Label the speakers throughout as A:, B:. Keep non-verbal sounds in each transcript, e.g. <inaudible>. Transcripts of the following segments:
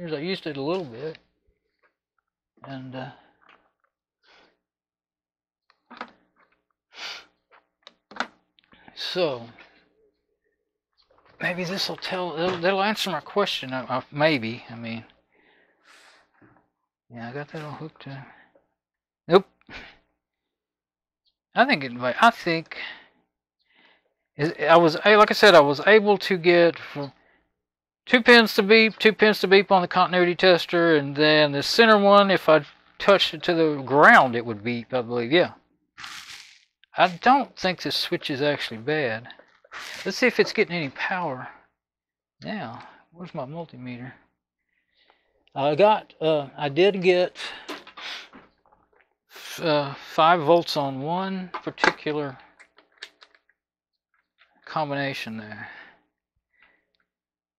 A: I used it a little bit. And uh, so maybe this will tell it'll, it'll answer my question. Uh, uh, maybe. I mean, yeah, I got that all hooked up. Nope. I think it. I think. I was like I said, I was able to get two pins to beep, two pins to beep on the continuity tester, and then the center one, if I touched it to the ground, it would beep, I believe. Yeah. I don't think this switch is actually bad. Let's see if it's getting any power. Now, where's my multimeter? I got, uh, I did get uh, 5 volts on one particular combination there.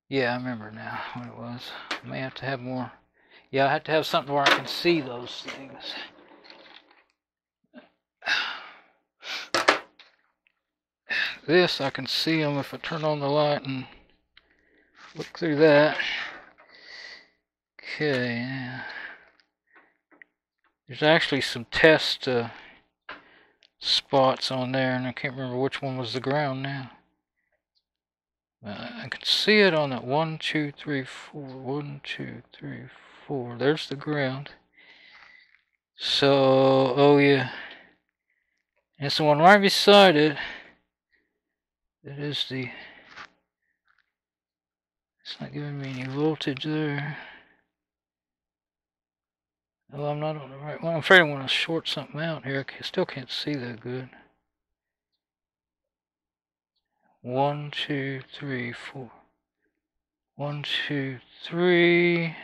A: Yeah, I remember now what it was. I may have to have more. Yeah, I have to have something where I can see those things. This, I can see them if I turn on the light and look through that. Okay. There's actually some test uh, spots on there, and I can't remember which one was the ground now. Uh, I can see it on that one, two, three, four, one, two, three, four. There's the ground. So, oh yeah. And the one right beside it. That is the. It's not giving me any voltage there. Oh, I'm not on the right one. I'm afraid I'm going to short something out here. I still can't see that good. One, two, three, four. One, two, three.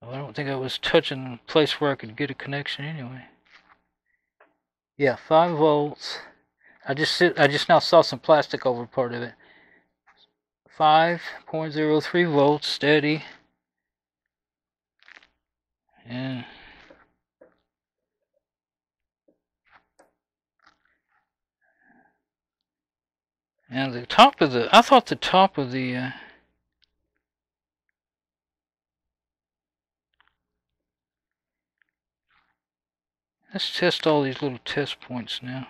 A: I don't think I was touching a place where I could get a connection anyway. Yeah, five volts. I just I just now saw some plastic over part of it. 5.03 volts steady. Yeah. And the top of the, I thought the top of the, uh, let's test all these little test points now.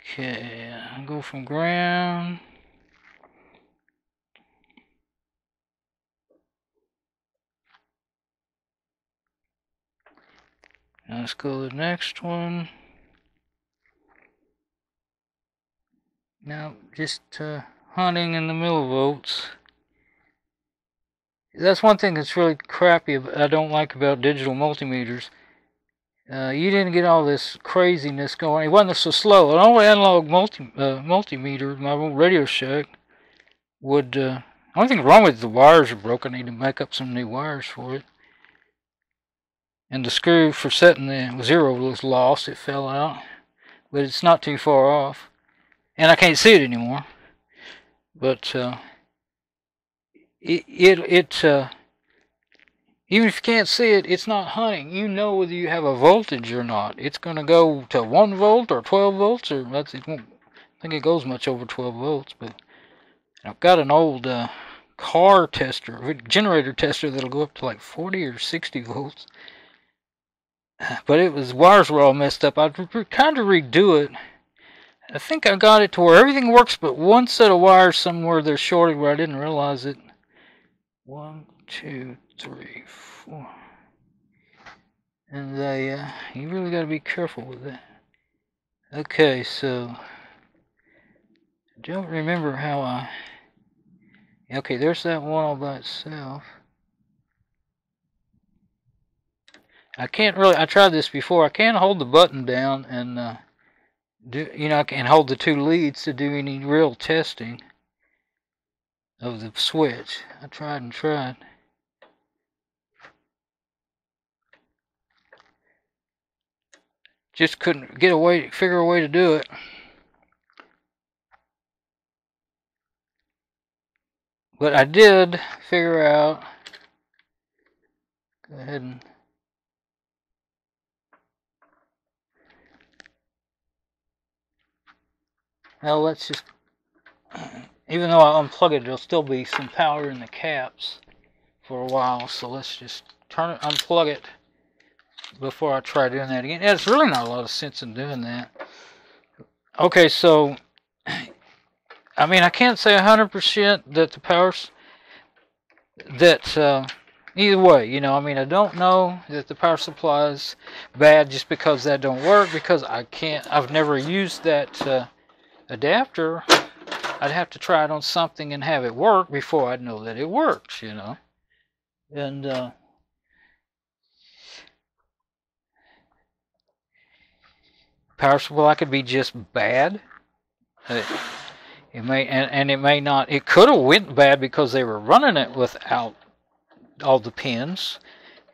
A: Okay, I'll go from ground. Let's go to the next one. Now, just uh, hunting in the millivolts. That's one thing that's really crappy. I don't like about digital multimeters. Uh, you didn't get all this craziness going. It wasn't so slow. An old analog multi uh, multimeter, my old Radio Shack, would. Uh, only thing wrong with the wires are broken. I need to make up some new wires for it. And the screw for setting the zero was lost. It fell out. But it's not too far off. And I can't see it anymore. But uh, it, it, it uh, even if you can't see it, it's not hunting. You know whether you have a voltage or not. It's going to go to 1 volt or 12 volts, or that's, it won't, I think it goes much over 12 volts. But I've got an old uh, car tester, generator tester that'll go up to like 40 or 60 volts. <sighs> But it was wires were all messed up. I'd kind of redo it. I think I got it to where everything works, but one set of wires somewhere they're shorted where I didn't realize it. One, two, three, four. And they, uh, you really got to be careful with that. Okay, so I don't remember how I. Okay, there's that one all by itself. I can't really. I tried this before. I can't hold the button down and uh, do. You know, can hold the two leads to do any real testing of the switch. I tried and tried. Just couldn't get a way, figure a way to do it. But I did figure out. Go ahead and. Well, let's just. <clears throat> even though I unplug it, there'll still be some power in the caps for a while. So let's just turn it, unplug it before I try doing that again. Yeah, it's really not a lot of sense in doing that. Okay, so <clears throat> I mean, I can't say 100% that the power's that uh, either way, you know, I mean, I don't know that the power supply is bad just because that don't work because I can't. I've never used that uh, adapter. I'd have to try it on something and have it work before I'd know that it works, you know. And uh, power supply could be just bad. It, it may and, and it may not. It could have went bad because they were running it without all the pins.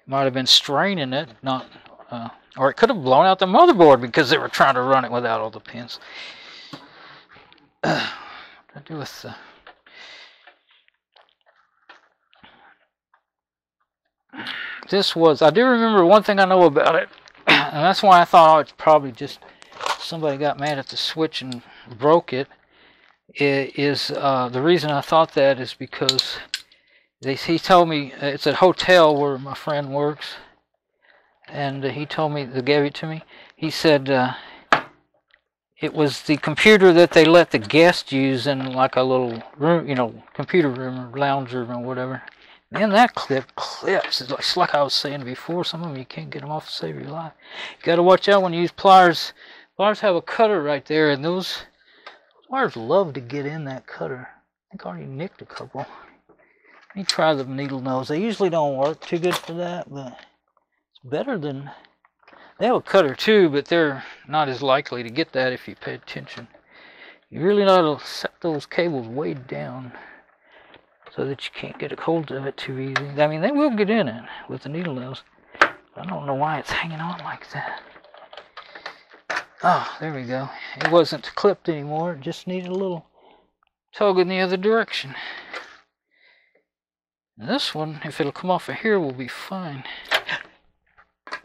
A: Might have been straining it, not, uh, or it could have blown out the motherboard because they were trying to run it without all the pins. What do with the this was I do remember one thing I know about it, and that's why I thought oh, it's probably just somebody got mad at the switch and broke it. it is uh, the reason I thought that is because they, he told me uh, it's a hotel where my friend works, and he told me they gave it to me. He said uh, it was the computer that they let the guests use in like a little room, you know, computer room or lounge room or whatever. Man, that clip clips. It's like, it's like I was saying before. Some of them you can't get them off to save your life. You got to watch out when you use pliers. Pliers have a cutter right there, and those pliers love to get in that cutter. I think I already nicked a couple. Let me try the needle nose. They usually don't work too good for that, but it's better than... They have a cutter too, but they're not as likely to get that if you pay attention. You really know to set those cables way down so that you can't get a hold of it too easy. I mean, they will get in it with the needle nose. I don't know why it's hanging on like that. Oh, there we go. It wasn't clipped anymore. It just needed a little tug in the other direction. This one, if it'll come off of here, will be fine.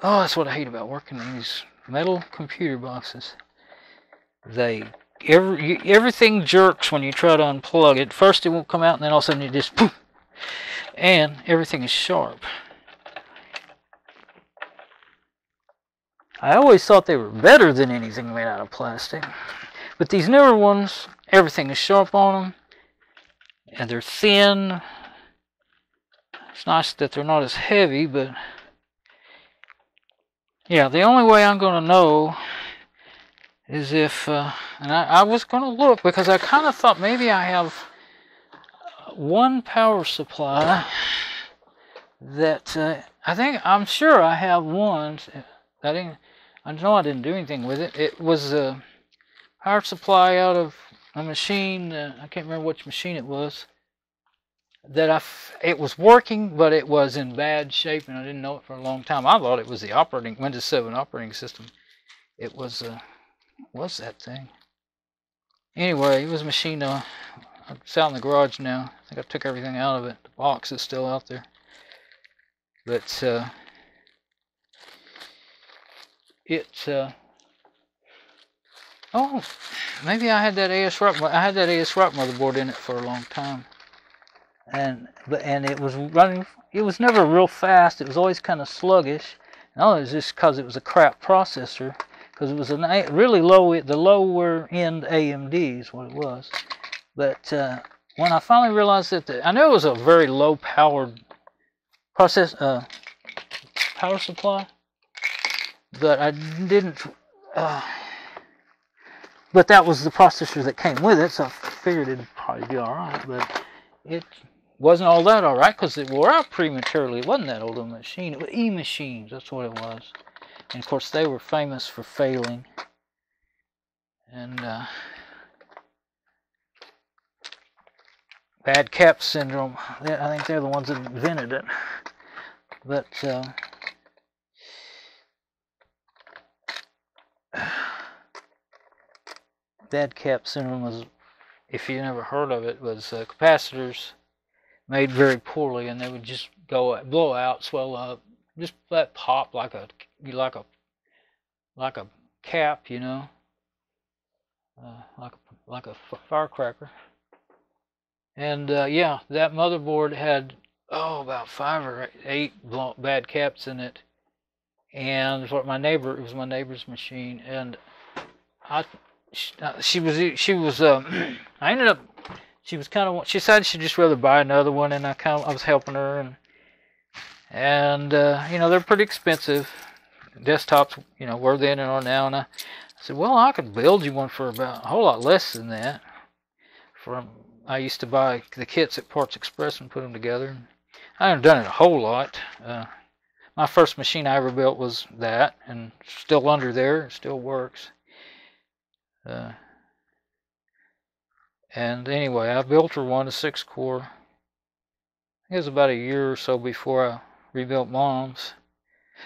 A: Oh, that's what I hate about working in these metal computer boxes. They every everything jerks when you try to unplug it. First it won't come out, and then all of a sudden it just poof, and everything is sharp. I always thought they were better than anything made out of plastic, but these newer ones, everything is sharp on them, and they're thin. It's nice that they're not as heavy, but yeah, the only way I'm going to know is if, uh, and I, I was going to look because I kind of thought maybe I have one power supply that uh, I think, I'm sure I have one. I didn't, I know I didn't do anything with it. It was a power supply out of a machine, uh, I can't remember which machine it was that I it was working, but it was in bad shape, and I didn't know it for a long time. I thought it was the operating Windows 7 operating system. It was uh, what's that thing? Anyway, it was a machine. Uh, it's out in the garage now. I think I took everything out of it. The box is still out there, but uh, it. Uh, oh, maybe I had that ASRock. I had that ASRock motherboard in it for a long time and but and it was running. It was never real fast. It was always kind of sluggish. No, it was just because it was a crap processor. Because it was a really low, the lower end AMD is what it was. But uh, when I finally realized that the, I knew it was a very low powered process uh, power supply, but I didn't. Uh, but that was the processor that came with it, so I figured it'd probably be all right. But it wasn't all that all right because it wore out prematurely. It wasn't that old a machine. It was eMachines. That's what it was. And of course, they were famous for failing. And uh, bad cap syndrome. I think they're the ones that invented it. But uh, <sighs> bad cap syndrome was, if you never heard of it, was uh, capacitors made very poorly, and they would just go blow out, swell up, just let pop like a like a like a cap, you know, uh, like a, like a firecracker. And uh, yeah, that motherboard had oh about five or eight bad caps in it, and what my neighbor it was my neighbor's machine, and I uh, she was she was um, <clears throat> I ended up she was kind of she said she'd just rather buy another one, and I kind of I was helping her and and uh, you know they're pretty expensive desktops, you know, where they are now, and I, I said, well, I could build you one for about a whole lot less than that. From I used to buy the kits at Parts Express and put them together. I haven't done it a whole lot. Uh, my first machine I ever built was that, and still under there, it still works. Uh, and anyway, I built her one, a six core. It was about a year or so before I rebuilt mom's.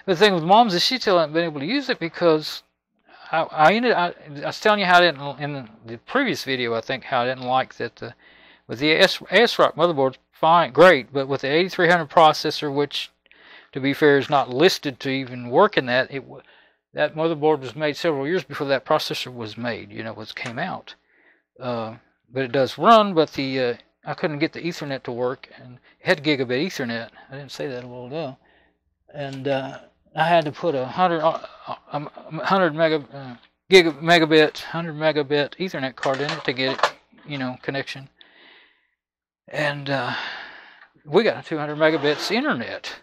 A: The thing with mom's is she still hasn't been able to use it because I, I ended. I, I was telling you how I didn't in the previous video. I think how I didn't like that the with the ASRock motherboard, fine, great, but with the 8300 processor, which to be fair is not listed to even work in that, it that motherboard was made several years before that processor was made. You know, was came out. Uh, but it does run. But the uh, I couldn't get the Ethernet to work, and had gigabit Ethernet. I didn't say that a while ago and uh, I had to put a hundred uh, a hundred mega uh, gig megabit hundred megabit Ethernet card in it to get it, you know, connection. And uh, we got a 200 megabits internet,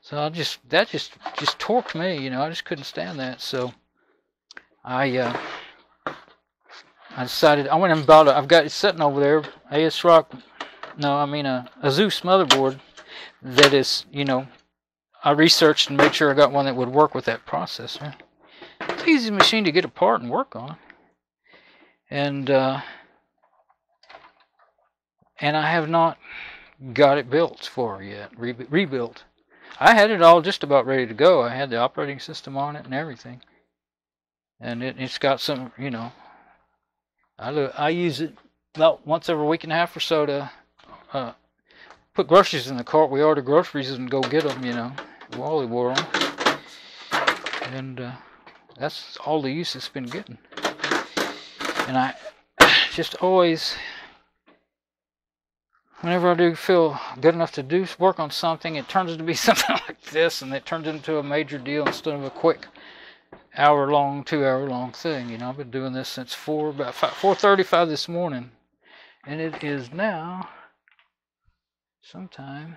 A: so I just that just just torqued me, you know. I just couldn't stand that, so I uh, I decided I went and bought it. I've got it sitting over there, ASRock. No, I mean a, ASUS motherboard that is, you know, I researched and made sure I got one that would work with that processor. It's an easy machine to get apart and work on. And uh, and I have not got it built for yet, re rebuilt. I had it all just about ready to go. I had the operating system on it and everything. And it, has got some, you know, I, I use it about once every week and a half or so to uh, put groceries in the cart. We order groceries and go get them, you know. Wally World. And uh, that's all the use it's been getting. And I <coughs> just always, whenever I do feel good enough to do work on something, it turns to be <laughs> something like this, and it turns into a major deal instead of a quick hour long, two hour long thing. You know, I've been doing this since four about four thirty five this morning, and it is now sometime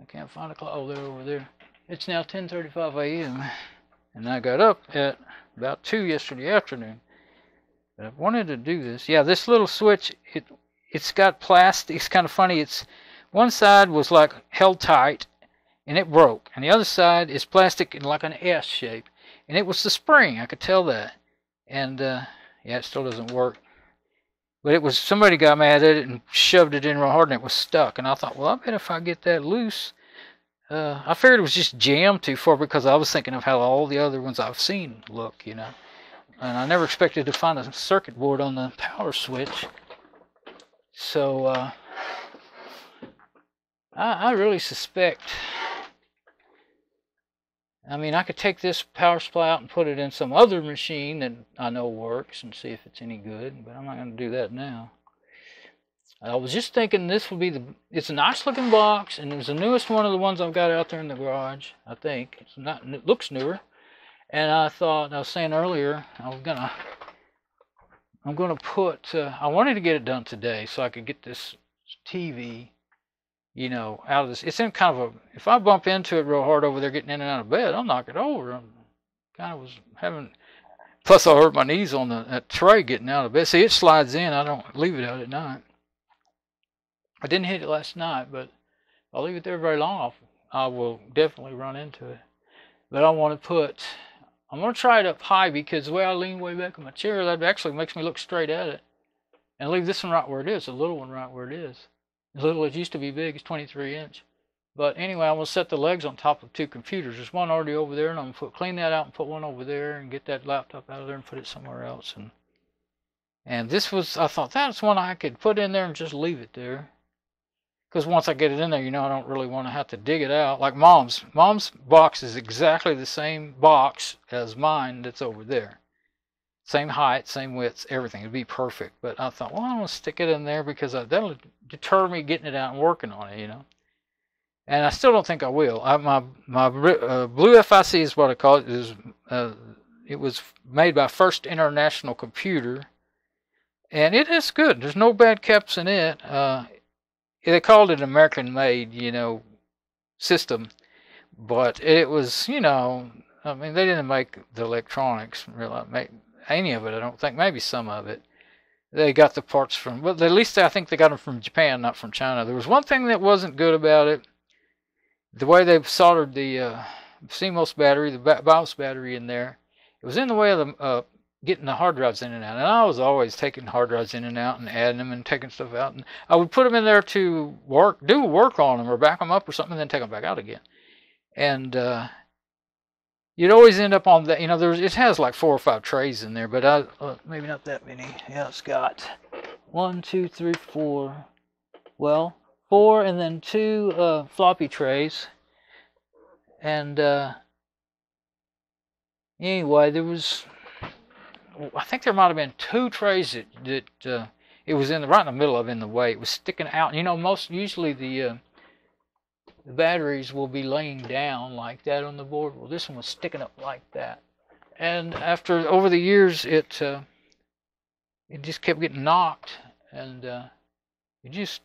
A: I can't find a clock. Oh, they're over there. It's now 10:35 a.m. and I got up at about two yesterday afternoon. I wanted to do this. Yeah, this little switch, it it's got plastic. It's kind of funny. It's one side was like held tight, and it broke, and the other side is plastic and like an S shape, and it was the spring. I could tell that, and uh, yeah, it still doesn't work. But it was somebody got mad at it and shoved it in real hard and it was stuck. And I thought, well, I bet if I get that loose, uh, I figured it was just jammed too far because I was thinking of how all the other ones I've seen look, you know. And I never expected to find a circuit board on the power switch. So uh, I, I really suspect I mean, I could take this power supply out and put it in some other machine that I know works and see if it's any good, but I'm not going to do that now. I was just thinking this would be the, it's a nice looking box, and it's the newest one of the ones I've got out there in the garage, I think. It's not, it looks newer. And I thought, I was saying earlier, I was going to, I'm going to put, uh, I wanted to get it done today so I could get this TV you know, out of this. It's in kind of a. If I bump into it real hard over there, getting in and out of bed, I'll knock it over. I'm kind of was having. Plus, I hurt my knees on the tray getting out of bed. See, it slides in. I don't leave it out at night. I didn't hit it last night, but I'll leave it there very long. I'll, I will definitely run into it. But I want to put. I'm going to try it up high because the way I lean way back in my chair, that actually makes me look straight at it. And leave this one right where it is, the little one right where it is little it used to be big, it's 23 inch. But anyway, I'm going to set the legs on top of two computers. There's one already over there, and I'm going to clean that out and put one over there and get that laptop out of there and put it somewhere else. And and this was, I thought that's one I could put in there and just leave it there. Because once I get it in there, you know, I don't really want to have to dig it out. Like mom's. Mom's box is exactly the same box as mine that's over there. Same height, same width, everything. It'd be perfect. But I thought, well, I'm gonna stick it in there because I, that'll deter me getting it out and working on it, you know. And I still don't think I will. I, my my uh, blue FIC is what I call it. Is uh, it was made by First International Computer, and it is good. There's no bad caps in it. Uh, they called it American-made, you know, system, but it was, you know, I mean, they didn't make the electronics, really, make any of it. I don't think. Maybe some of it. They got the parts from, well, at least I think they got them from Japan, not from China. There was one thing that wasn't good about it. The way they soldered the uh, CMOS battery, the BIOS battery in there, it was in the way of the, uh, getting the hard drives in and out. And I was always taking hard drives in and out and adding them and taking stuff out. And I would put them in there to work, do work on them or back them up or something, and then take them back out again. And uh, you'd always end up on that. You know, there's it has like four or five trays in there, but I uh, maybe not that many. Yeah, it's got one, two, three, four. Well, four, and then two uh, floppy trays. And uh, anyway, there was. I think there might have been two trays that that uh, it was in the right in the middle of in the way. It was sticking out. You know, most usually the uh, the batteries will be laying down like that on the board. Well, this one was sticking up like that. And after over the years, it uh, it just kept getting knocked, and uh, it just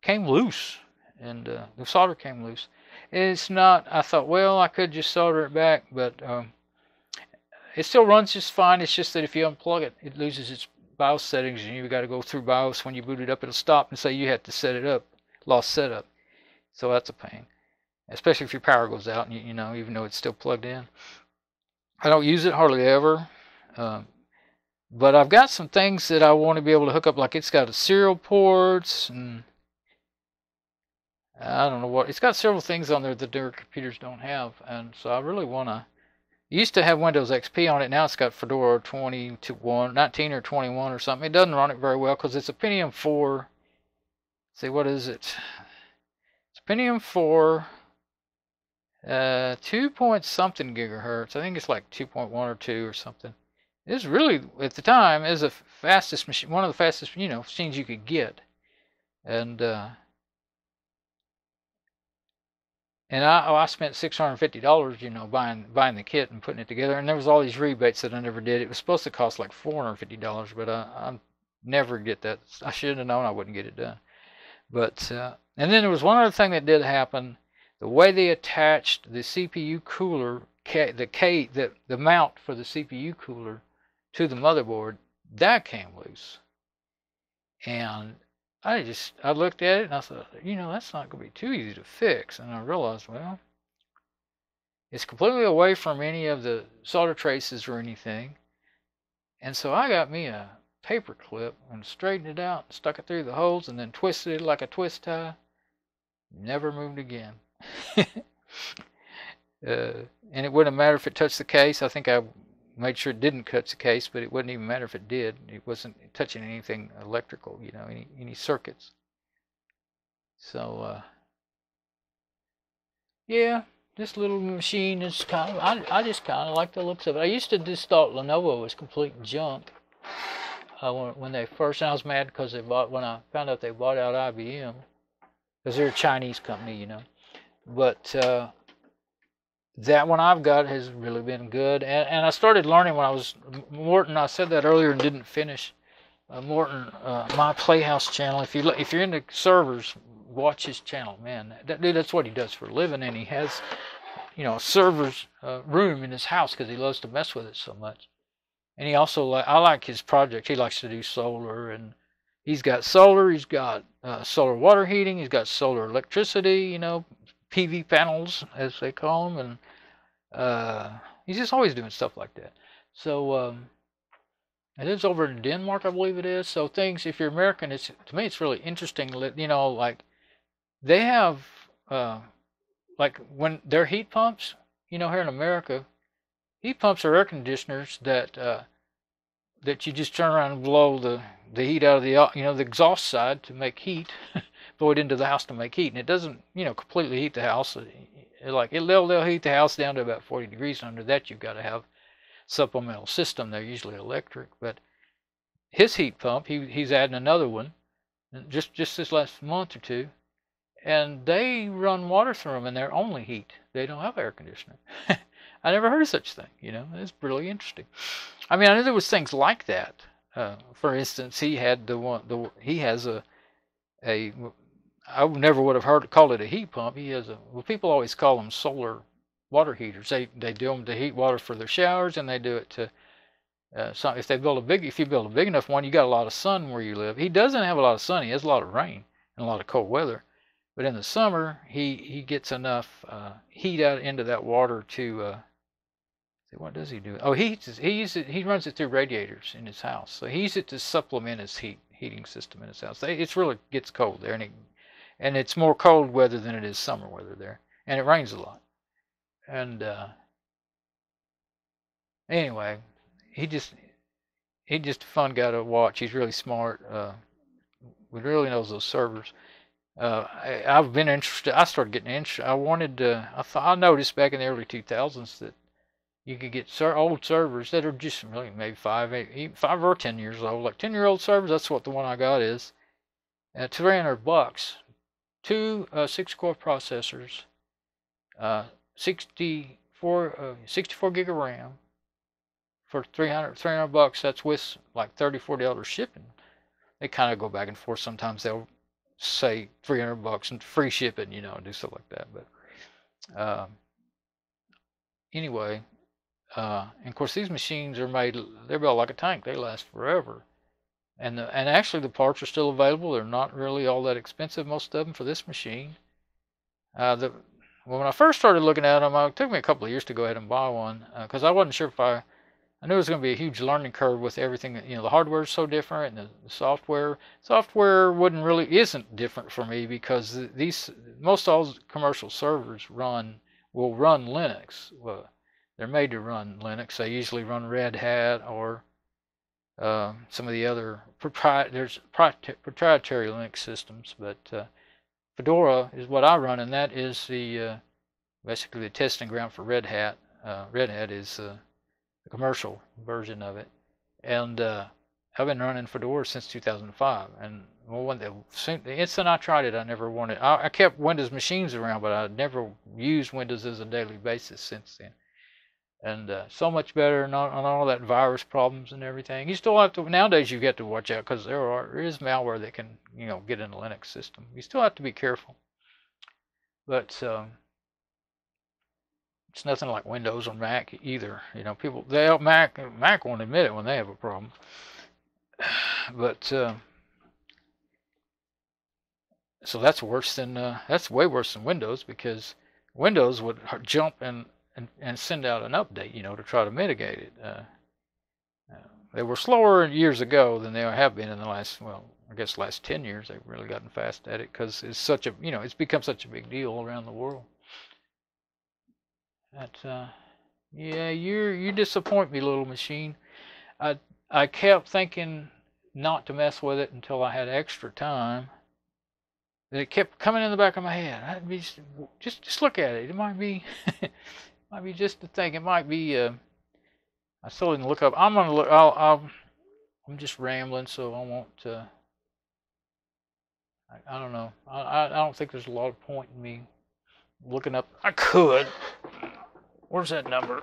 A: came loose, and uh, the solder came loose. It's not. I thought, well, I could just solder it back, but um, it still runs just fine. It's just that if you unplug it, it loses its BIOS settings, and you've got to go through BIOS. When you boot it up, it'll stop and say you have to set it up, lost setup. So that's a pain, especially if your power goes out and you, you know, even though it's still plugged in. I don't use it hardly ever, um, but I've got some things that I want to be able to hook up. Like it's got a serial ports and I don't know what it's got several things on there that their computers don't have, and so I really want to. Used to have Windows XP on it. Now it's got Fedora 20 to 1, 19 or 21 or something. It doesn't run it very well because it's a Pentium 4. see what is it? Pentium 4, uh, 2 point something gigahertz. I think it's like 2.1 or 2 or something. It's really, at the time, is the fastest machine, one of the fastest, you know, machines you could get. And, uh, and I, oh, I spent $650, you know, buying buying the kit and putting it together. And there was all these rebates that I never did. It was supposed to cost like $450, but I, I never get that. I should have known I wouldn't get it done. But uh, and then there was one other thing that did happen. The way they attached the CPU cooler, the K, the the mount for the CPU cooler to the motherboard, that came loose. And I just I looked at it and I thought, you know, that's not going to be too easy to fix. And I realized, well, it's completely away from any of the solder traces or anything. And so I got me a paper clip and straightened it out, stuck it through the holes, and then twisted it like a twist tie. Never moved again. <laughs> uh, and it wouldn't matter if it touched the case. I think I made sure it didn't touch the case, but it wouldn't even matter if it did. It wasn't touching anything electrical, you know, any any circuits. So uh, yeah, this little machine is kind of I I just kind of like the looks of it. I used to just thought Lenovo was complete junk uh, when, when they first, I was mad because they bought, when I found out they bought out IBM, because they're a Chinese company, you know. But uh, that one I've got has really been good. And, and I started learning when I was, Morten, I said that earlier and didn't finish. Uh, Morten, uh, my Playhouse channel, if, you if you're into servers, watch his channel, man. That dude, that's what he does for a living, and he has, you know, a server's uh, room in his house because he loves to mess with it so much. And he also like I like his project. He likes to do solar, and he's got solar. He's got uh, solar water heating. He's got solar electricity. You know, PV panels as they call them, and uh, he's just always doing stuff like that. So um, it is over in Denmark, I believe it is. So things, if you're American, it's to me it's really interesting. You know, like they have uh, like when their heat pumps. You know, here in America, Heat pumps are air conditioners that uh, that you just turn around and blow the, the heat out of the you know the exhaust side to make heat, <laughs> blow it into the house to make heat, and it doesn't you know completely heat the house. Like it, they'll heat the house down to about 40 degrees. Under that, you've got to have supplemental system. They're usually electric, but his heat pump, he, he's adding another one, uh, just just this last month or two, and they run water through them, and they're only heat. They don't have air conditioning. <laughs> I never heard of such thing. You know, it's really interesting. I mean, I knew there was things like that. Uh, for instance, he had the one. The he has a a. I never would have heard called it a heat pump. He has a. Well, people always call them solar water heaters. They they do them to heat water for their showers, and they do it to. Uh, so if they build a big, if you build a big enough one, you got a lot of sun where you live. He doesn't have a lot of sun. He has a lot of rain and a lot of cold weather. But in the summer, he he gets enough uh, heat out into that water to. Uh, what does he do? Oh, he he uses he runs it through radiators in his house. So he uses it to supplement his heat heating system in his house. It's really gets cold there, and it, and it's more cold weather than it is summer weather there, and it rains a lot. And uh, anyway, he just he just a fun guy to watch. He's really smart. Uh, really knows those servers uh, I, have been interested. I started getting interested. I wanted to. I thought I noticed back in the early 2000s that you could get ser- old servers that are just really maybe five, eight, five or ten years old, like ten year old servers. That's what the one I got is. At 300 bucks, two uh, six core processors, uh, 64 uh, 64 gig of RAM for 300 300 bucks. That's with like 30 40 dollars shipping. They kind of go back and forth. Sometimes they'll say 300 bucks and free shipping, you know, and do stuff like that. But um, anyway, uh, and of course these machines are made, they're built like a tank. They last forever. And, the, and actually the parts are still available. They're not really all that expensive, most of them, for this machine. Uh, the, well, when I first started looking at them, it took me a couple of years to go ahead and buy one because uh, I wasn't sure if I I knew it was going to be a huge learning curve with everything. You know, the hardware is so different, and the, the software software wouldn't really isn't different for me because these most all commercial servers run will run Linux. Well, they're made to run Linux. They usually run Red Hat or uh, some of the other proprietary there's proprietary Linux systems, but uh, Fedora is what I run, and that is the uh, basically the testing ground for Red Hat. Uh, Red Hat is uh, the commercial version of it. And uh, I've been running Fedora since 2005. And when the, the instant I tried it, I never wanted. I, I kept Windows machines around, but I never used Windows as a daily basis since then. And uh, so much better, on all that virus problems and everything. You still have to nowadays. You get to watch out because there are there is malware that can you know get in the Linux system. You still have to be careful. But um, it's nothing like Windows or Mac either. You know, people they Mac Mac won't admit it when they have a problem, <sighs> but uh, so that's worse than uh, that's way worse than Windows because Windows would jump and, and and send out an update, you know, to try to mitigate it. Uh, uh they were slower years ago than they have been in the last well, I guess last ten years. They've really gotten fast at it because it's such a you know it's become such a big deal around the world. That's uh, yeah, you you disappoint me, little machine. I I kept thinking not to mess with it until I had extra time. And it kept coming in the back of my head. I'd be just just, just look at it. It might be <laughs> might be just a thing. It might be. Uh, I still didn't look up. I'm gonna look. I'll. I'll I'm just rambling, so I won't. Uh, I, I don't know. I I don't think there's a lot of point in me looking up. I could. Where's that number?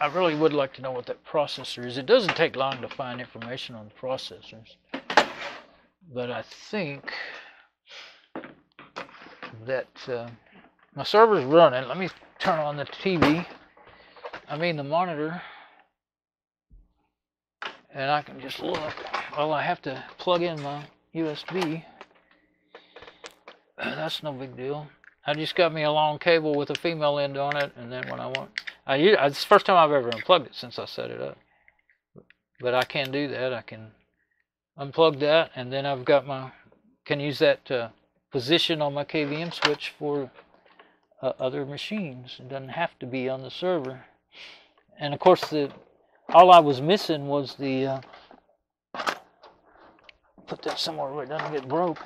A: I really would like to know what that processor is. It doesn't take long to find information on processors. But I think that uh, my server's running. Let me turn on the TV. I mean the monitor. And I can just look. Well, I have to plug in my USB. <clears throat> That's no big deal. I just got me a long cable with a female end on it, and then when I want, I it's the first time I've ever unplugged it since I set it up. But I can do that. I can unplug that, and then I've got my can use that to position on my KVM switch for uh, other machines. It doesn't have to be on the server. And of course, the all I was missing was the uh, put that somewhere where it doesn't get broke.